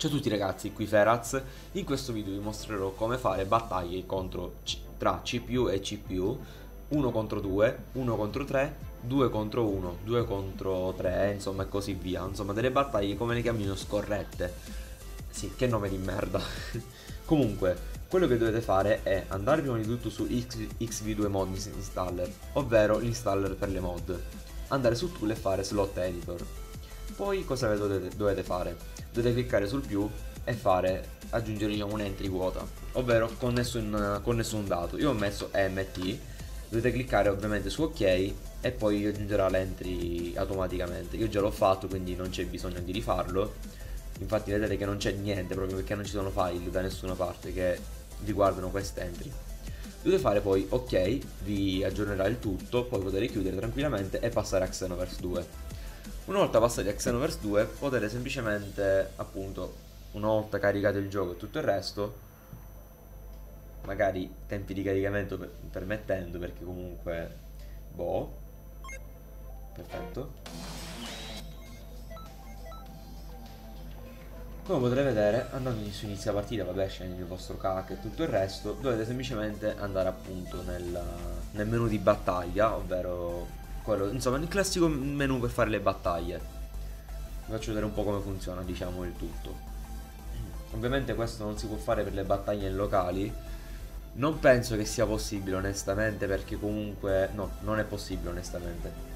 Ciao a tutti ragazzi, qui Feraz. In questo video vi mostrerò come fare battaglie contro, tra CPU e CPU 1 contro 2, 1 contro 3, 2 contro 1, 2 contro 3, insomma e così via. Insomma delle battaglie come le chiamino scorrette. Sì, che nome di merda. Comunque, quello che dovete fare è andare prima di tutto su X, XV2 Mod Installer, ovvero l'installer per le mod. Andare su Tool e fare Slot Editor. Poi cosa dovete, dovete fare? dovete cliccare sul più e fare aggiungere diciamo, un'entry vuota ovvero con nessun, con nessun dato. Io ho messo EMT dovete cliccare ovviamente su ok e poi aggiungerà l'entry automaticamente. Io già l'ho fatto quindi non c'è bisogno di rifarlo. Infatti vedete che non c'è niente proprio perché non ci sono file da nessuna parte che riguardano quest'entry dovete fare poi ok vi aggiornerà il tutto poi potete chiudere tranquillamente e passare a Xenoverse 2 una volta passati a Xenoverse 2 potete semplicemente, appunto, una volta caricato il gioco e tutto il resto, magari tempi di caricamento per permettendo, perché comunque, boh, perfetto. Come potrete vedere, andando su inizia partita, vabbè, scegli il vostro cac e tutto il resto, dovete semplicemente andare appunto nel, nel menu di battaglia, ovvero quello, insomma, il classico menu per fare le battaglie. Vi faccio vedere un po' come funziona, diciamo, il tutto. Ovviamente questo non si può fare per le battaglie locali. Non penso che sia possibile, onestamente, perché comunque... No, non è possibile, onestamente.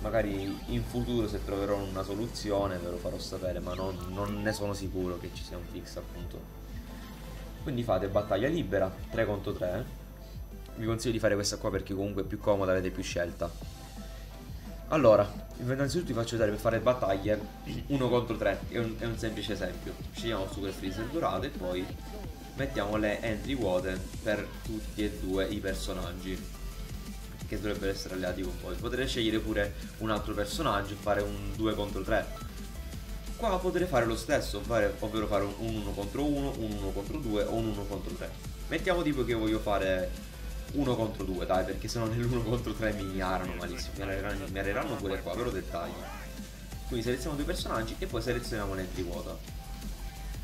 Magari in futuro se troverò una soluzione ve lo farò sapere, ma non, non ne sono sicuro che ci sia un fix, appunto. Quindi fate battaglia libera, 3 contro 3 vi consiglio di fare questa qua perché comunque è più comoda, avete più scelta. Allora, innanzitutto vi faccio vedere per fare battaglie 1 contro 3, è un, è un semplice esempio. Scegliamo Super Freezer dorato e poi mettiamo le entry vuote per tutti e due i personaggi che dovrebbero essere alleati con voi. Potete scegliere pure un altro personaggio e fare un 2 contro 3. Qua potete fare lo stesso, ovvero fare un 1 contro 1, un 1 contro 2 o un 1 contro 3. Mettiamo tipo che voglio fare uno contro due, dai, perché se no nell'uno contro tre mi arano malissimo. Mi arreranno, mi arreranno pure qua, però dettagli. Quindi selezioniamo due personaggi e poi selezioniamo l'entry vuota.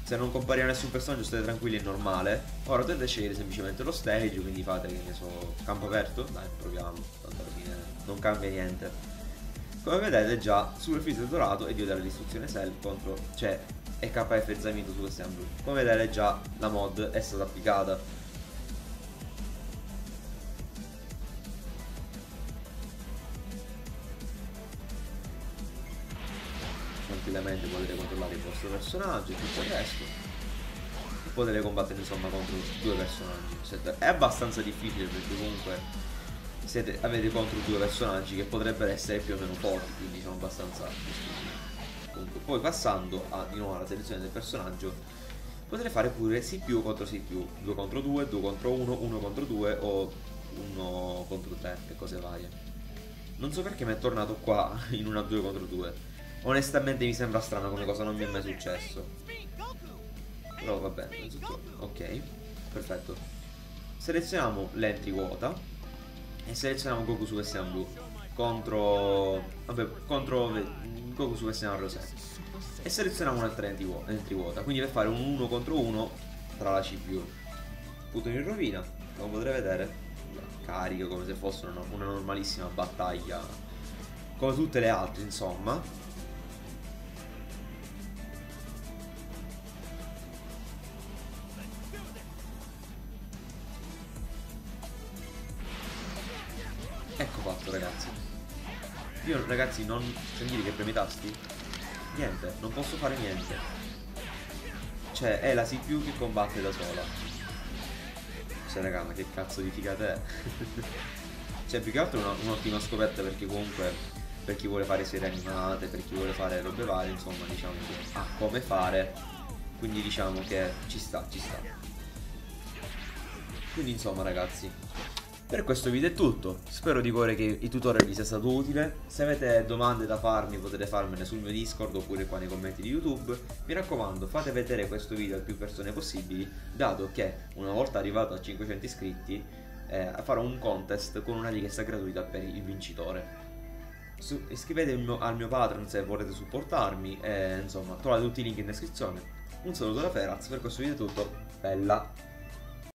Se non compariva nessun personaggio state tranquilli, è normale. Ora dovete scegliere semplicemente lo stage, quindi fate, che ne so, campo aperto. Dai, proviamo, tanto alla fine non cambia niente. Come vedete già, superficie dorato e dio dare l'istruzione cell contro, cioè, EKF Zamito su queste blu. Come vedete già la mod è stata applicata tranquillamente potete controllare il vostro personaggio e tutto il resto. E potete combattere insomma contro due personaggi. È abbastanza difficile perché comunque siete, avete contro due personaggi che potrebbero essere più o meno forti quindi sono abbastanza comunque poi passando a, di nuovo alla selezione del personaggio potrete fare pure CPU contro CPU 2 contro 2, 2 contro 1, 1 contro 2 o 1 contro 3 e cose varie. Non so perché mi è tornato qua in una 2 contro 2 Onestamente mi sembra strano come cosa, non mi è mai successo. Però vabbè, ok, perfetto. Selezioniamo l'entry vuota e selezioniamo Goku Super Saiyan Blue contro vabbè, contro Goku Super Saiyan Rosé. E selezioniamo un'altra entry vuota, quindi per fare un 1 contro 1 tra la CPU. Punto in rovina, come potrete vedere, carico come se fosse una, una normalissima battaglia come tutte le altre, insomma. Ecco fatto ragazzi. Io ragazzi non sentite che premi i tasti? Niente, non posso fare niente. Cioè è la CPU che combatte da sola. Cioè raga ma che cazzo di figata è? Cioè più che altro un'ottima un scoperta perché comunque Per chi vuole fare serie animate, per chi vuole fare robe varie Insomma diciamo che ha come fare. Quindi diciamo che ci sta, ci sta. Quindi insomma ragazzi per questo video è tutto, spero di cuore che il tutorial vi sia stato utile, se avete domande da farmi potete farmene sul mio Discord oppure qua nei commenti di YouTube, mi raccomando fate vedere questo video a più persone possibili, dato che una volta arrivato a 500 iscritti eh, farò un contest con una richiesta gratuita per il vincitore. Su, iscrivetevi al mio Patreon se volete supportarmi e insomma trovate tutti i link in descrizione. Un saluto da Feraz, per questo video è tutto. Bella!